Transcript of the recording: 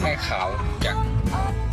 太好了